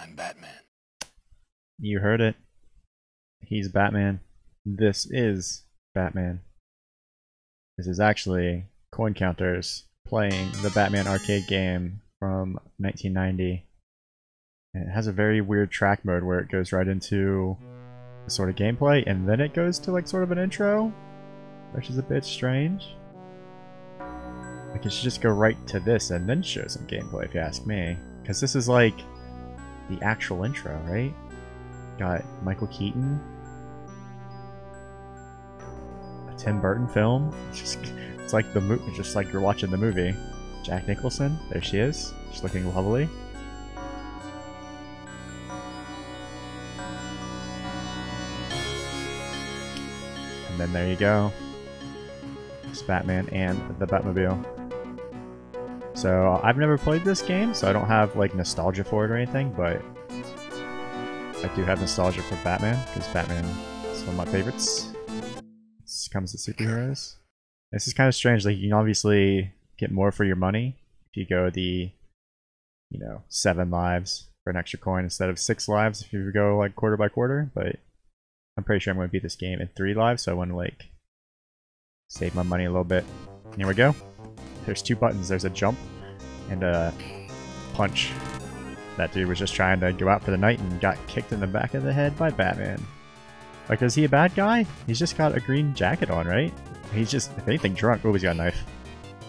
I'm Batman. You heard it. He's Batman. This is Batman. This is actually Coin Counters playing the Batman arcade game from 1990. And it has a very weird track mode where it goes right into sort of gameplay and then it goes to like sort of an intro, which is a bit strange. Like it should just go right to this and then show some gameplay if you ask me. Because this is like the actual intro, right? Got Michael Keaton. A Tim Burton film. It's just it's like the movie just like you're watching the movie. Jack Nicholson, there she is. She's looking lovely. And then there you go. It's Batman and the Batmobile. So I've never played this game, so I don't have like nostalgia for it or anything, but I do have nostalgia for Batman, because Batman is one of my favorites. This comes to superheroes. This is kind of strange, like you can obviously get more for your money if you go the, you know, seven lives for an extra coin instead of six lives if you go like quarter by quarter, but I'm pretty sure I'm going to beat this game in three lives, so I want to like save my money a little bit. Here we go. There's two buttons. There's a jump and a punch. That dude was just trying to go out for the night and got kicked in the back of the head by Batman. Like, is he a bad guy? He's just got a green jacket on, right? He's just, if anything, drunk. Oh, he's got a knife.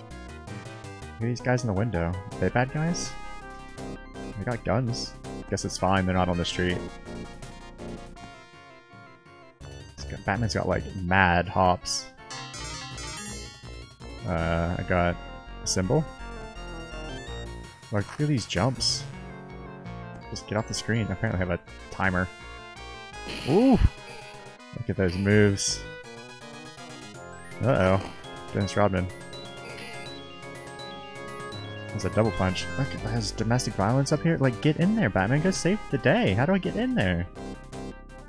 Look at these guys in the window. Are they bad guys? They got guns. Guess it's fine, they're not on the street. Batman's got, like, mad hops. Uh, I got symbol. Like, look at these jumps. Just get off the screen. I apparently have a timer. Ooh! Look at those moves. Uh-oh. Dennis Rodman. That's a double punch. Look, has domestic violence up here. Like, get in there, Batman. Go save the day. How do I get in there?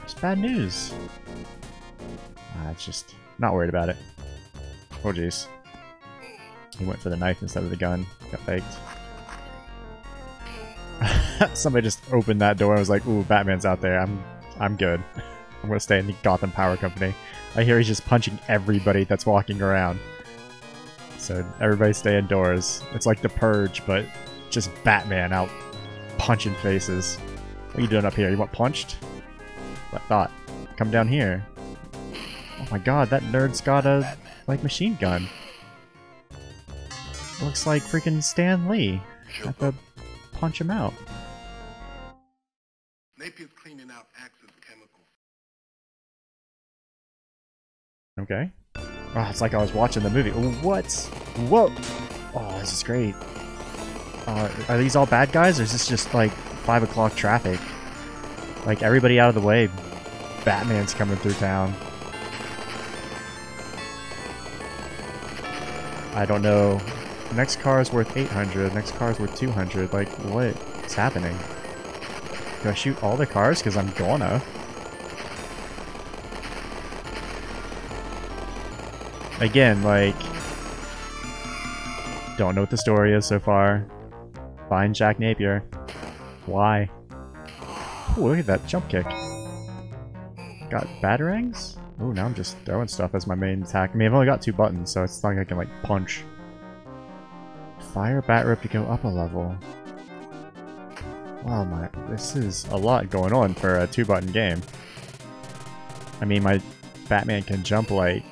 It's bad news. Ah, it's just... Not worried about it. Oh, jeez. He went for the knife instead of the gun. Got faked. Somebody just opened that door and was like, ooh, Batman's out there. I'm I'm good. I'm gonna stay in the Gotham Power Company. I hear he's just punching everybody that's walking around. So everybody stay indoors. It's like the Purge, but just Batman out punching faces. What are you doing up here? You want punched? What thought? Come down here. Oh my god, that nerd's got a, like, machine gun. Looks like freaking Stan Lee. Have to punch him out. Napier's cleaning out Axis Chemicals. Okay. Oh, it's like I was watching the movie. What? Whoa! Oh, this is great. Uh, are these all bad guys, or is this just like 5 o'clock traffic? Like, everybody out of the way. Batman's coming through town. I don't know. Next car is worth 800, next car is worth 200. Like, what is happening? Do I shoot all the cars? Because I'm gonna. Again, like... Don't know what the story is so far. Find Jack Napier. Why? Ooh, look at that jump kick. Got batarangs? Oh, now I'm just throwing stuff as my main attack. I mean, I've only got two buttons, so it's not like I can, like, punch. Fire bat rip to go up a level. Wow, my this is a lot going on for a two-button game. I mean, my Batman can jump like...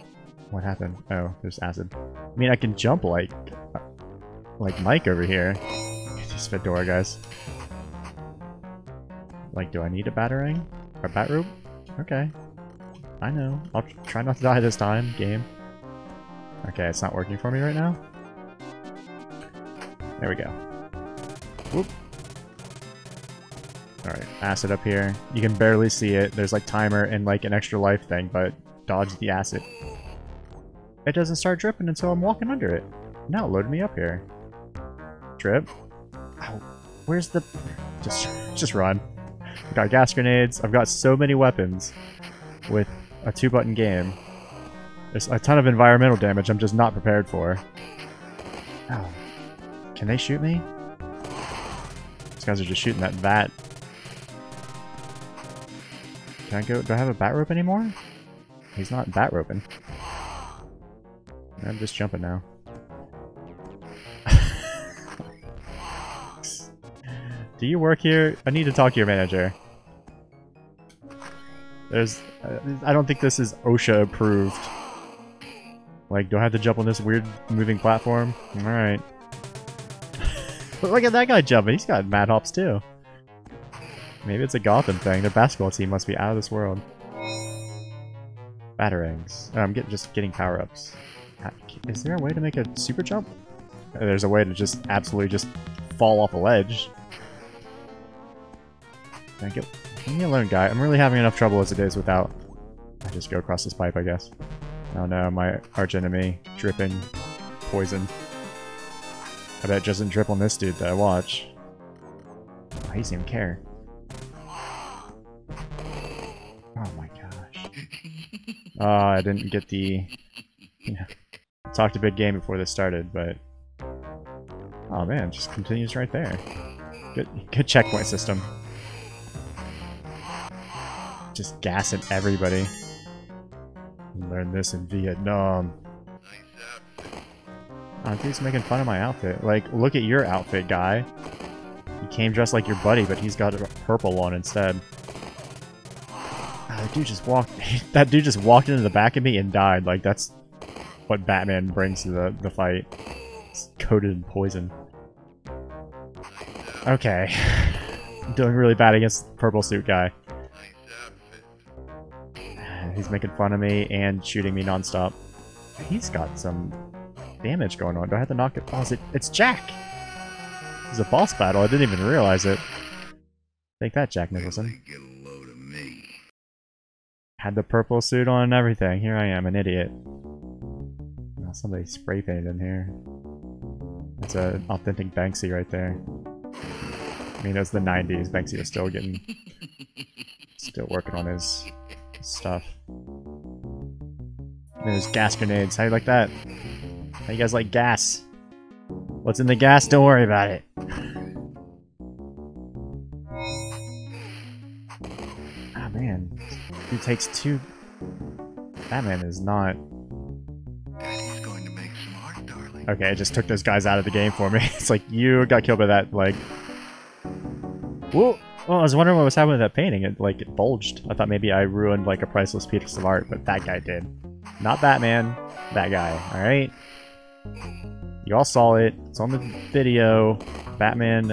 What happened? Oh, there's acid. I mean, I can jump like... Uh, like Mike over here. These Fedora guys. Like, do I need a Batarang? Or Batrope? Okay. I know. I'll try not to die this time, game. Okay, it's not working for me right now. There we go. Whoop. Alright, acid up here. You can barely see it. There's like timer and like an extra life thing, but dodge the acid. It doesn't start dripping until I'm walking under it. Now it loaded me up here. Drip. Ow. Where's the... Just, just run. I've got gas grenades. I've got so many weapons with a two-button game. There's a ton of environmental damage I'm just not prepared for. Ow. Can they shoot me? These guys are just shooting that vat Can I go? Do I have a bat rope anymore? He's not bat roping. I'm just jumping now. Do you work here? I need to talk to your manager. There's... I don't think this is OSHA approved. Like, do I have to jump on this weird moving platform? Alright. Look at that guy jumping. He's got mad hops too. Maybe it's a Gotham thing. Their basketball team must be out of this world. Batarangs. Oh, I'm just getting power-ups. Is there a way to make a super jump? Uh, there's a way to just absolutely just fall off a ledge. Thank you. Leave me alone, guy. I'm really having enough trouble as it is without... I just go across this pipe, I guess. Oh no, my archenemy. Dripping. Poison. I bet doesn't on this dude that I watch. Oh, he doesn't even care. Oh my gosh. Oh, I didn't get the... Yeah. Talked a big game before this started, but... Oh man, just continues right there. Good, good checkpoint system. Just gassing everybody. Learned this in Vietnam. Dude's making fun of my outfit. Like, look at your outfit, guy. He came dressed like your buddy, but he's got a purple on instead. Oh, that dude just walked. that dude just walked into the back of me and died. Like that's what Batman brings to the the fight. It's coated in poison. Okay, doing really bad against the purple suit guy. Ah, he's making fun of me and shooting me nonstop. He's got some damage going on. Do I have to knock it? Oh, it? It's Jack! It's a boss battle. I didn't even realize it. Take that, Jack Nicholson. Had the purple suit on and everything. Here I am, an idiot. Oh, somebody spray painted in here. That's an authentic Banksy right there. I mean, it's the 90s. Banksy was still getting... still working on his stuff. There's gas grenades. How you like that? How you guys like gas? What's in the gas? Don't worry about it. Ah oh, man, he takes two. Batman is not. Okay, I just took those guys out of the game for me. it's like you got killed by that like. Whoa! Well, I was wondering what was happening with that painting. It like it bulged. I thought maybe I ruined like a priceless piece of art, but that guy did. Not Batman. That guy. All right. You all saw it. It's on the video. Batman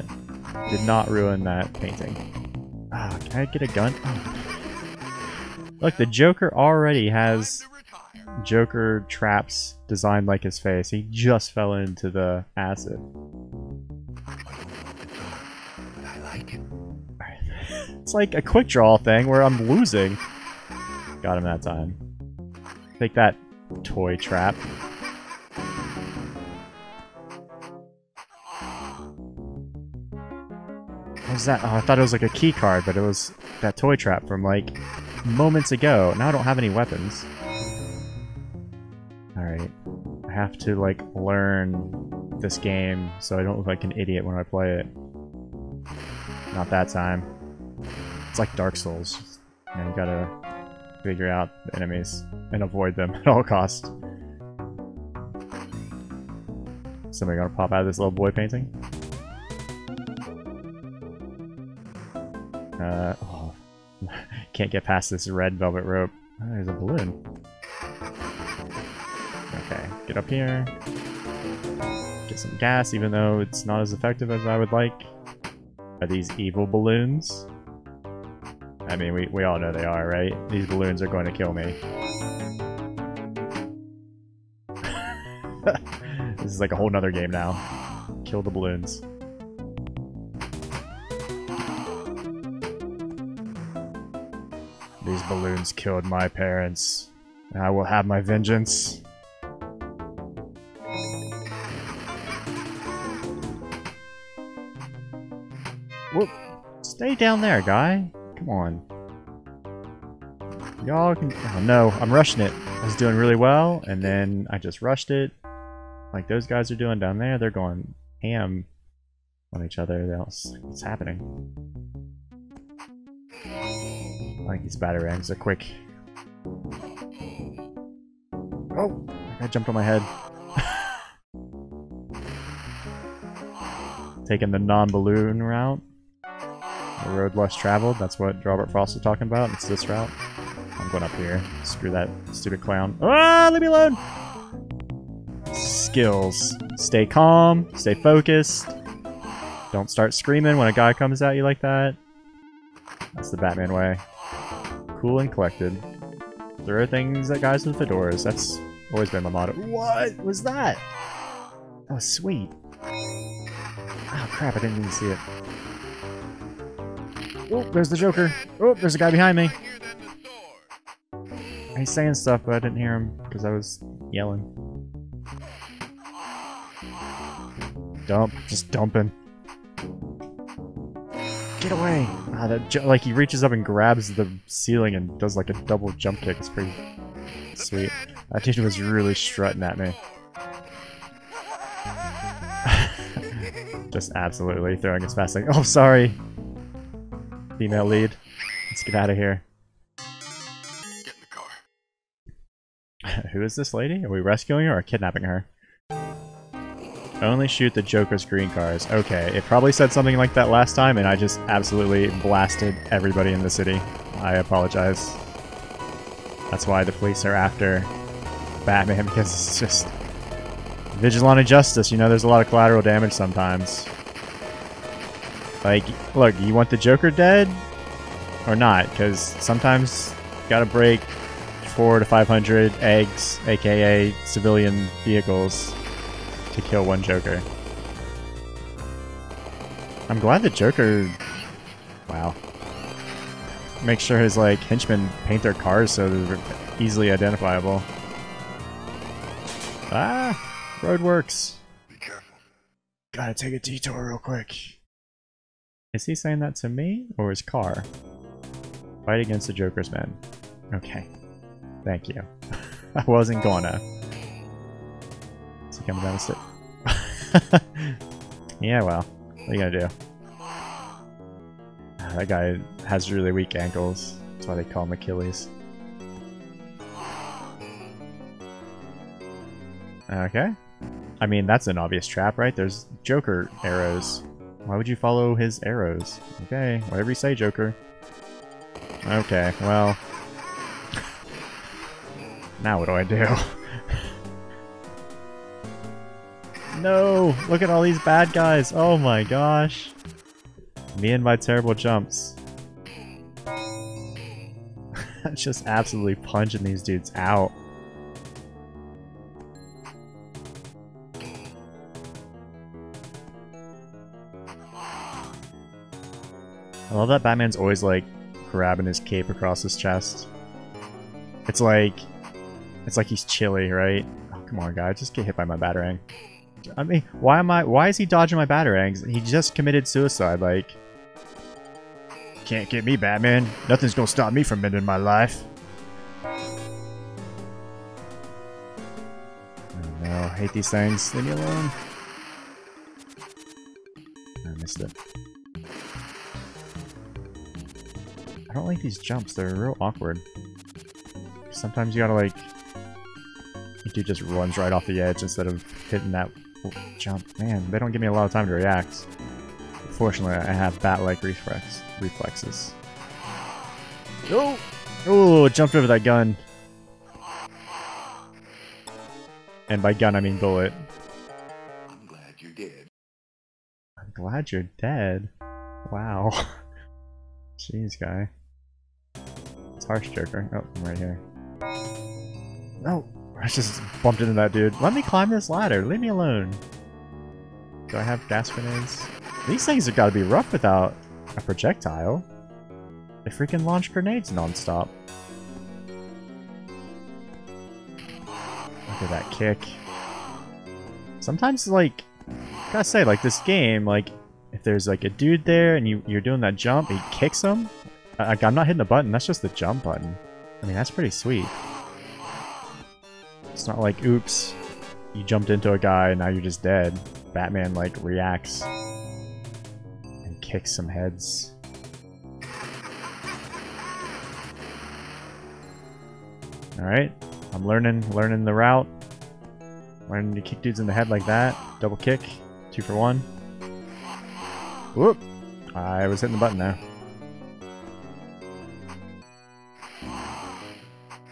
did not ruin that painting. Ah, can I get a gun? Oh. Look, the Joker already has Joker traps designed like his face. He just fell into the acid. Like. It's like a quick draw thing where I'm losing. Got him that time. Take that, toy trap. Was that? Oh, I thought it was like a key card, but it was that toy trap from like moments ago. Now I don't have any weapons. Alright. I have to like learn this game so I don't look like an idiot when I play it. Not that time. It's like Dark Souls. You, know, you gotta figure out the enemies and avoid them at all costs. Somebody gonna pop out of this little boy painting? Uh, oh. Can't get past this red velvet rope. Oh, there's a balloon. Okay, get up here. Get some gas, even though it's not as effective as I would like. Are these evil balloons? I mean, we, we all know they are, right? These balloons are going to kill me. this is like a whole nother game now. Kill the balloons. These balloons killed my parents. And I will have my vengeance. Whoop! Stay down there, guy. Come on. Y'all can... Oh no, I'm rushing it. I was doing really well, and then I just rushed it. Like those guys are doing down there, they're going ham on each other. What's happening? I think these batarangs are quick. Oh! I jumped on my head. Taking the non-balloon route. The road less traveled, that's what Robert Frost was talking about. It's this route. I'm going up here. Screw that stupid clown. Ah, leave me alone! Skills. Stay calm, stay focused. Don't start screaming when a guy comes at you like that. That's the Batman way. Cool and collected. There are things that guys with fedoras. That's always been my motto. What was that? That was sweet. Oh crap, I didn't even see it. Oh, there's the Joker. Oh, there's a guy behind me. He's saying stuff, but I didn't hear him because I was yelling. Dump, just dumping. Get away! Ah, that like he reaches up and grabs the ceiling and does like a double jump kick. It's pretty sweet. That dude was really strutting at me. just absolutely throwing his fast like, oh sorry, female lead. Let's get out of here. Get in the car. Who is this lady? Are we rescuing her or kidnapping her? Only shoot the Joker's green cars. Okay, it probably said something like that last time, and I just absolutely blasted everybody in the city. I apologize. That's why the police are after Batman, because it's just... Vigilante justice, you know, there's a lot of collateral damage sometimes. Like, look, you want the Joker dead? Or not? Because sometimes you gotta break four to 500 eggs, aka civilian vehicles, to kill one Joker. I'm glad the Joker... Wow. Make sure his, like, henchmen paint their cars so they're easily identifiable. Ah! Roadworks! Be careful. Gotta take a detour real quick. Is he saying that to me, or his car? Fight against the Joker's men. Okay. Thank you. I wasn't gonna. Coming down the stairs? yeah, well. What are you gonna do? Ah, That guy has really weak ankles. That's why they call him Achilles. Okay. I mean, that's an obvious trap, right? There's Joker arrows. Why would you follow his arrows? Okay, whatever you say, Joker. Okay, well... now what do I do? no! Look at all these bad guys! Oh my gosh! Me and my terrible jumps. Just absolutely punching these dudes out. I love that Batman's always like grabbing his cape across his chest. It's like it's like he's chilly, right? Oh, come on, guy, just get hit by my batarang. I mean, why am I? Why is he dodging my batarangs? He just committed suicide. Like, can't get me, Batman. Nothing's gonna stop me from ending my life. Oh no, I hate these things. Leave me alone. I missed it. I don't like these jumps. They're real awkward. Sometimes you gotta like... Dude just runs right off the edge instead of hitting that jump. Man, they don't give me a lot of time to react. Fortunately, I have bat-like reflex reflexes. Oh! Oh, jumped over that gun. And by gun, I mean bullet. I'm glad you're dead. I'm glad you're dead. Wow. Jeez, guy. It's harsh, Joker. Oh, I'm right here. No! I just bumped into that dude. Let me climb this ladder. Leave me alone. Do I have gas grenades? These things have got to be rough without a projectile. They freaking launch grenades nonstop. Look at that kick. Sometimes, like, gotta say, like, this game, like, if there's, like, a dude there and you, you're doing that jump, he kicks him. Like, I'm not hitting the button, that's just the jump button. I mean, that's pretty sweet. It's not like, oops, you jumped into a guy now you're just dead. Batman, like, reacts and kicks some heads. Alright. I'm learning, learning the route. Learning to kick dudes in the head like that. Double kick. Two for one. Whoop! I was hitting the button there.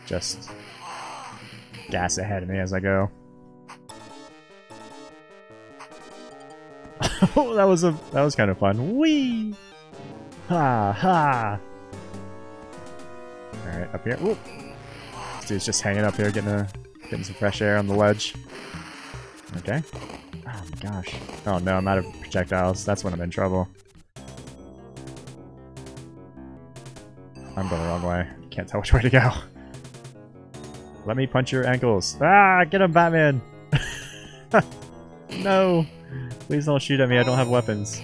Just gas ahead of me as I go. oh, that was a that was kind of fun. Wee! Ha ha! Alright, up here. Whoop! This dude's just hanging up here, getting a getting some fresh air on the ledge. Okay. Oh my gosh. Oh no, I'm out of projectiles. That's when I'm in trouble. I'm going the wrong way. Can't tell which way to go. Let me punch your ankles. Ah, get him, Batman! no! Please don't shoot at me, I don't have weapons.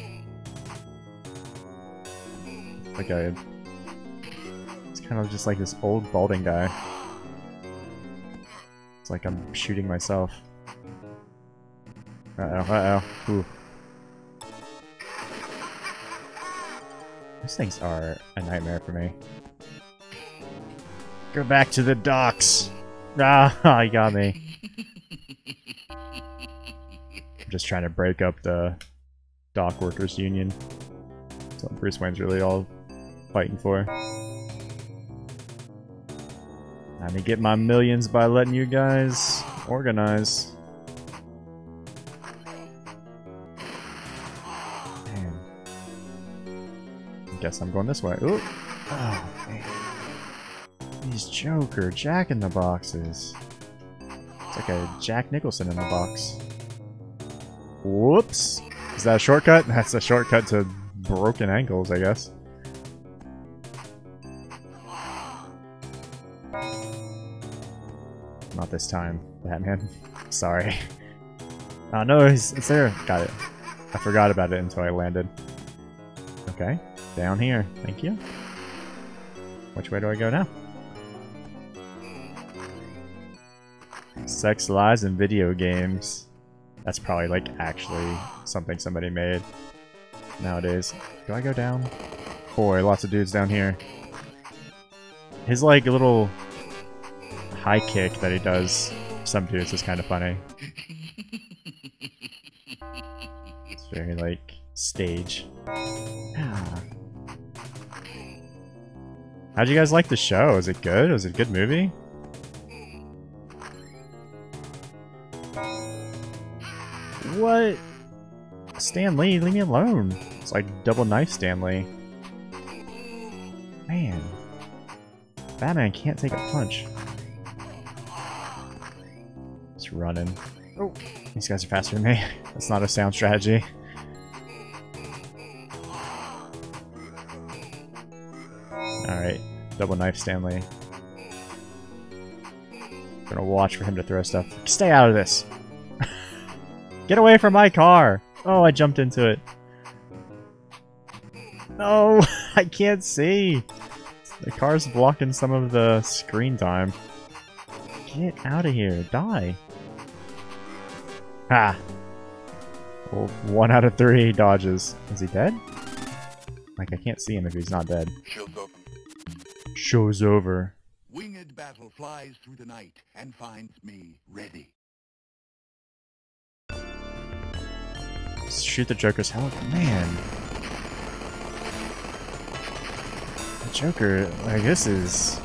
Okay. It's kind of just like this old balding guy. It's like I'm shooting myself. Uh-oh, uh-oh. Ooh. These things are a nightmare for me. Go back to the docks! Ah, he got me. I'm just trying to break up the dock workers union. That's what Bruce Wayne's really all fighting for. Let me get my millions by letting you guys organize. Man. Guess I'm going this way. Ooh. Oh, man. Joker Jack in the boxes. It's like a Jack Nicholson in the box. Whoops. Is that a shortcut? That's a shortcut to broken ankles, I guess. Not this time, Batman. Sorry. Oh no, it's, it's there. Got it. I forgot about it until I landed. Okay, down here. Thank you. Which way do I go now? Sex, lies, and video games. That's probably like actually something somebody made nowadays. Do I go down? Boy, lots of dudes down here. His like a little high kick that he does some dudes is kind of funny. It's very like stage. How'd you guys like the show? Was it good? Was it a good movie? What? Stan Lee, leave me alone. It's like double knife Stan Lee. Man. Batman can't take a punch. Just running. Oh, these guys are faster than me. That's not a sound strategy. Alright, double knife Stan Lee. Gonna watch for him to throw stuff. Stay out of this! Get away from my car! Oh, I jumped into it. No, I can't see. The car's blocking some of the screen time. Get out of here. Die. Ha! Well, one out of three dodges. Is he dead? Like, I can't see him if he's not dead. Show's open. Show's over. Winged battle flies through the night and finds me ready. Shoot the Joker's helicopter. Man. The Joker, like, this is...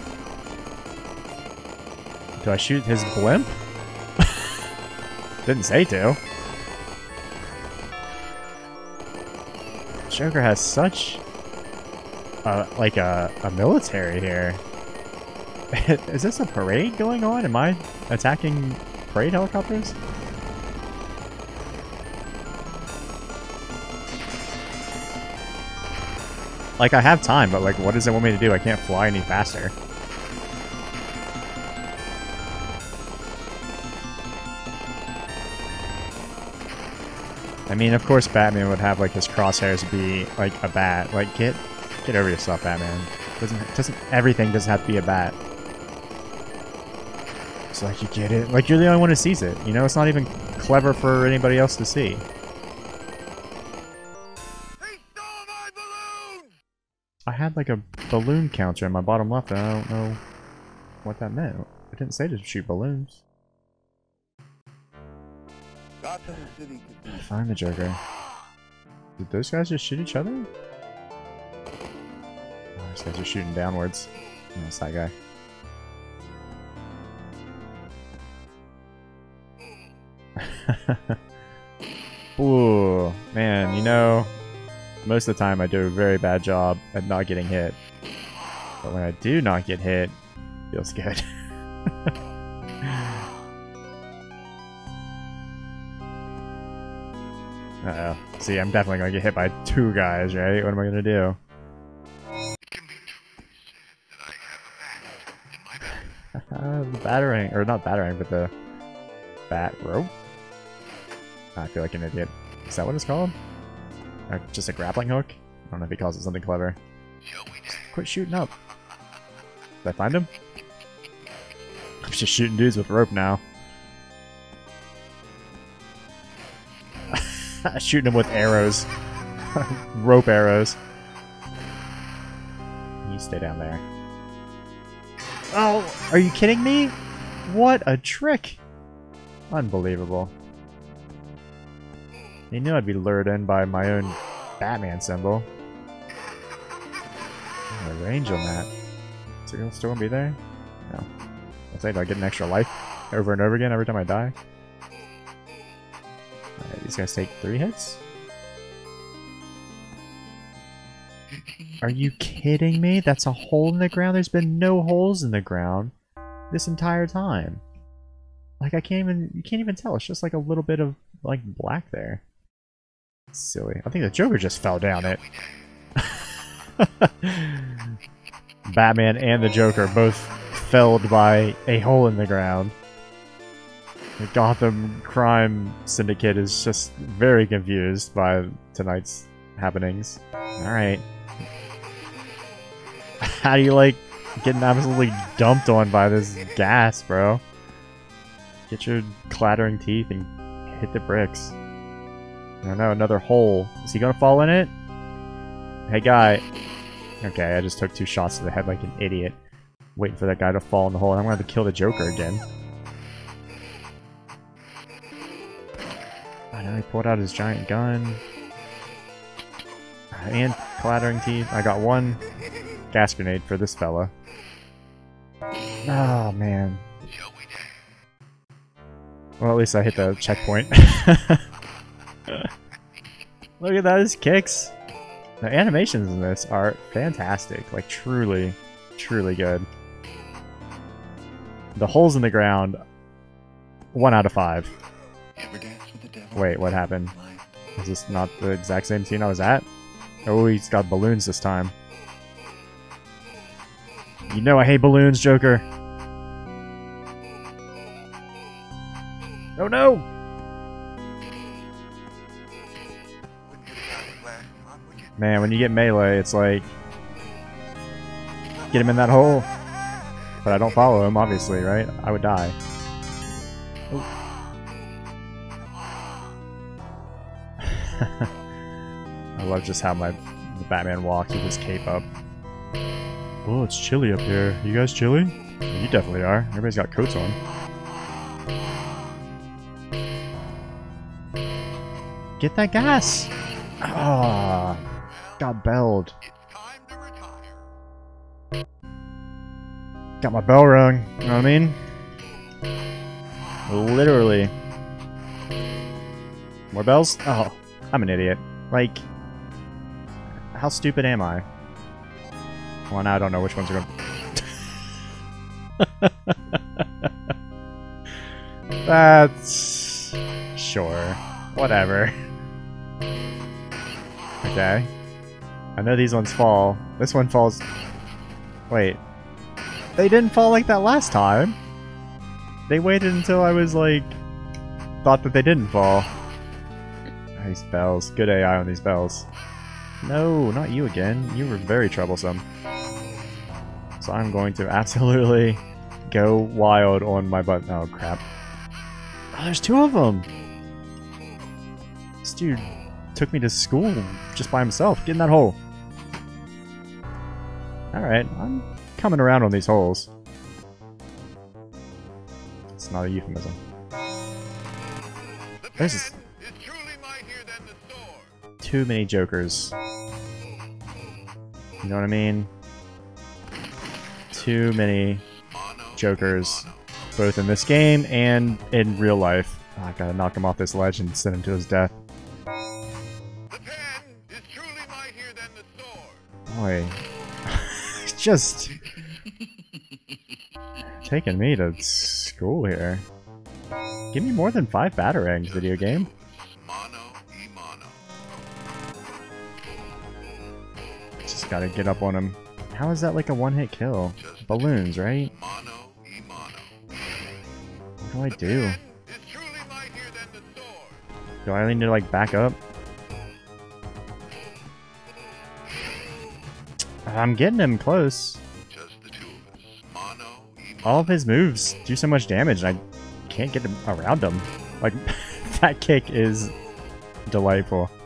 Do I shoot his blimp? Didn't say to. Joker has such... Uh, like a, a military here. is this a parade going on? Am I attacking parade helicopters? Like, I have time, but like, what does it want me to do? I can't fly any faster. I mean, of course Batman would have, like, his crosshairs be, like, a bat. Like, get get over yourself, Batman. Doesn't, doesn't, everything doesn't have to be a bat. It's like, you get it? Like, you're the only one who sees it, you know? It's not even clever for anybody else to see. I had like a balloon counter in my bottom left, and I don't know what that meant. I didn't say to shoot balloons. Find the Joker. Did those guys just shoot each other? Oh, guys are shooting downwards. Oh, no, it's that guy. Ooh, man, you know, most of the time I do a very bad job at not getting hit. But when I do not get hit, it feels good. Uh-oh. See, I'm definitely gonna get hit by two guys, right? What am I gonna do? the battering, or not battering, but the bat rope? I feel like an idiot. Is that what it's called? Or just a grappling hook? I don't know if he calls it something clever. Quit shooting up. Did I find him? I'm just shooting dudes with rope now. shooting him with arrows. rope arrows. You stay down there. Oh, are you kidding me? What a trick! Unbelievable. He knew I'd be lured in by my own Batman symbol. Oh, range on that. Is it still gonna be there? No. I say, do I get an extra life over and over again every time I die? Alright, these guys take three hits? Are you kidding me? That's a hole in the ground? There's been no holes in the ground this entire time. Like, I can't even, you can't even tell. It's just like a little bit of, like, black there. Silly. I think the Joker just fell down it. Batman and the Joker both felled by a hole in the ground. The Gotham Crime Syndicate is just very confused by tonight's happenings. Alright. How do you like getting absolutely dumped on by this gas, bro? Get your clattering teeth and hit the bricks. Don't know, another hole. Is he gonna fall in it? Hey guy. Okay, I just took two shots to the head like an idiot. Waiting for that guy to fall in the hole, and I'm gonna have to kill the Joker again. I know he pulled out his giant gun. Uh, and clattering teeth. I got one gas grenade for this fella. Oh, man. Well, at least I hit the checkpoint. Look at those kicks. The animations in this are fantastic. Like, truly, truly good. The holes in the ground, one out of five. Wait, what happened? Is this not the exact same scene I was at? Oh, he's got balloons this time. You know I hate balloons, Joker. Oh no! Man, when you get melee, it's like... Get him in that hole. But I don't follow him, obviously, right? I would die. I love just how my the Batman walks with his cape up. Oh, it's chilly up here. You guys chilly? You definitely are. Everybody's got coats on. Get that gas! Ah, oh, got belled. Got my bell rung. You know what I mean? Literally. More bells? Oh, I'm an idiot. Like, how stupid am I? Well, now I don't know which ones are going That's... Sure. Whatever. Okay. I know these ones fall. This one falls... Wait. They didn't fall like that last time. They waited until I was, like... Thought that they didn't fall. These bells. Good AI on these bells. No, not you again. You were very troublesome. So I'm going to absolutely go wild on my button. Oh, crap. Oh, there's two of them! This dude took me to school just by himself. Get in that hole. Alright, I'm coming around on these holes. It's not a euphemism. The There's this- is truly mightier than the sword. Too many jokers. You know what I mean? Too many jokers, both in this game and in real life. Oh, I gotta knock him off this ledge and send him to his death. The just taking me to school here. Give me more than five batarangs, video game. Mono. Just gotta get up on him. How is that like a one-hit kill? Balloons, right? Mono. What do I do? Pen is truly mightier than the sword. Do I need to like back up? I'm getting him close. Just the two of us. Mono. All of his moves do so much damage and I can't get him around him. Like, that kick is delightful.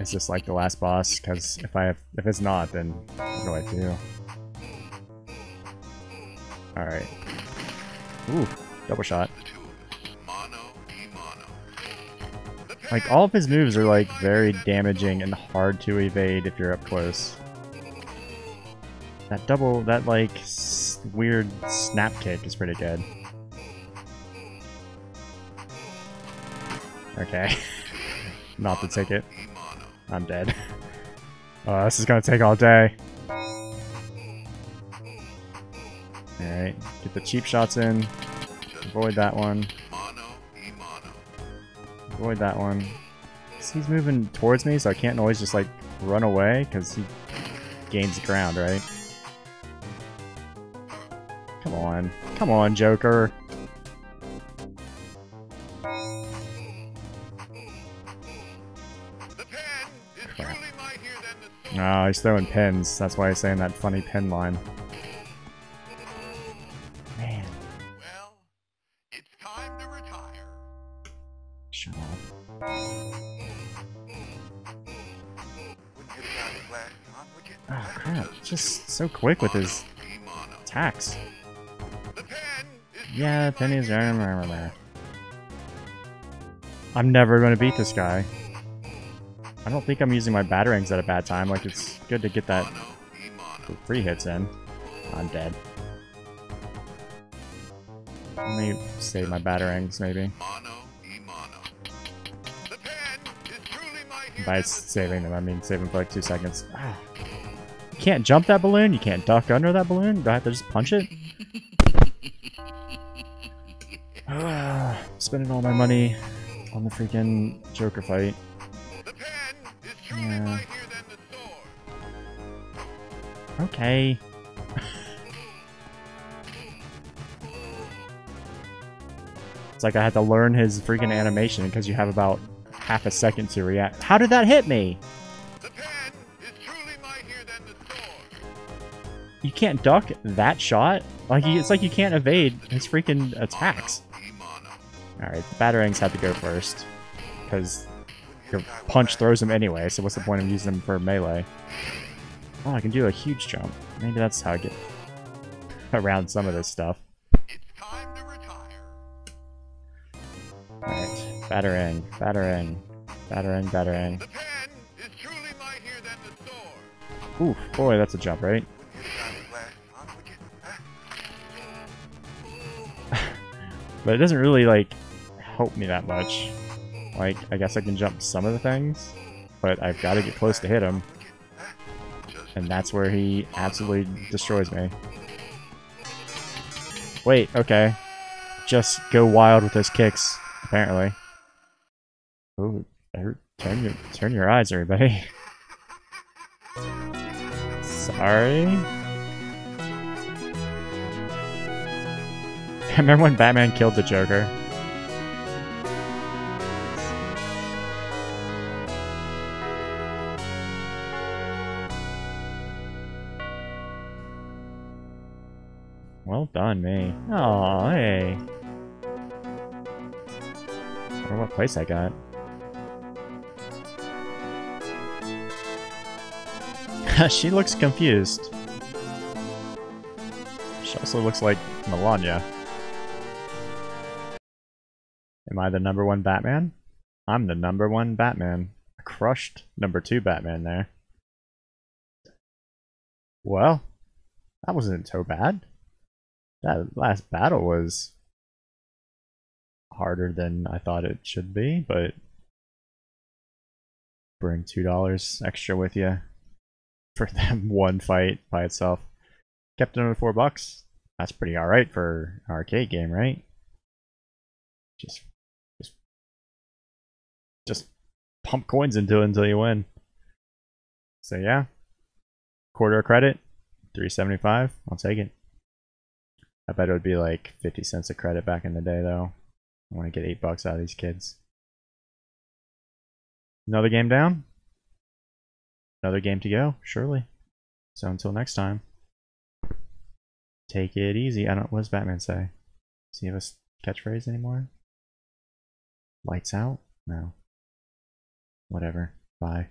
Is this like the last boss? Because if I have, if it's not, then what do I do? Alright. Ooh, double shot. Like, all of his moves are like very damaging and hard to evade if you're up close. That double, that like weird snap kick is pretty good. Okay. Not the ticket. I'm dead. Oh, this is gonna take all day. Alright, get the cheap shots in. Avoid that one. Avoid that one. He's moving towards me, so I can't always just like run away because he gains ground, right? Come on. Come on, Joker. The Crap. truly mightier than the sword. Oh, he's throwing pins. That's why he's saying that funny pin line. Would you? Oh, crap. Just so quick with his attacks. Yeah, pennies mightier are... than the sword. I'm never to beat this guy. I don't think I'm using my batarangs at a bad time. Like, it's good to get that three hits in. I'm dead. Let me save my batarangs, maybe. By saving them. I mean saving for like two seconds. Ah. You can't jump that balloon? You can't duck under that balloon? Do I have to just punch it? Ah, Spending all my money on the freaking Joker fight. Yeah. Okay. it's like I had to learn his freaking animation because you have about half a second to react. How did that hit me? The pen is truly mightier than the sword. You can't duck that shot? Like, it's like you can't evade his freaking attacks. Mono. Alright, Batarangs had to go first. Because your get a shiny punch throws him anyway, so what's the point of using them for melee? Oh, I can do a huge jump. Maybe that's how I get around some of this stuff. Mightier than the sword. Oof, boy, that's a jump, right? Wouldn't get a shiny flash on, would you? Huh? But it doesn't really, like, help me that much. Like, I guess I can jump some of the things, but I've got to get close to hit him, and that's where he absolutely destroys me. Wait, okay. Just go wild with those kicks, apparently. Er- turn your, turn your eyes, everybody. Sorry? Remember when Batman killed the Joker? Well done, me. Oh, hey. I wonder what place I got. she looks confused. She also looks like Melania. Am I the number one Batman? I'm the number one Batman. I crushed number two Batman there. Well, that wasn't so bad. That last battle was harder than I thought it should be, but bring two dollars extra with you for that one fight by itself. Kept it under four bucks. That's pretty alright for an arcade game, right? Just just just pump coins into it until you win. So yeah. Quarter of credit, 375. I'll take it. I bet it would be like 50 cents a credit back in the day though. I want to get 8 bucks out of these kids. Another game down. Another game to go, surely. So until next time. Take it easy. I don't what does Batman say? Does he have a catchphrase anymore? Lights out? No. Whatever. Bye.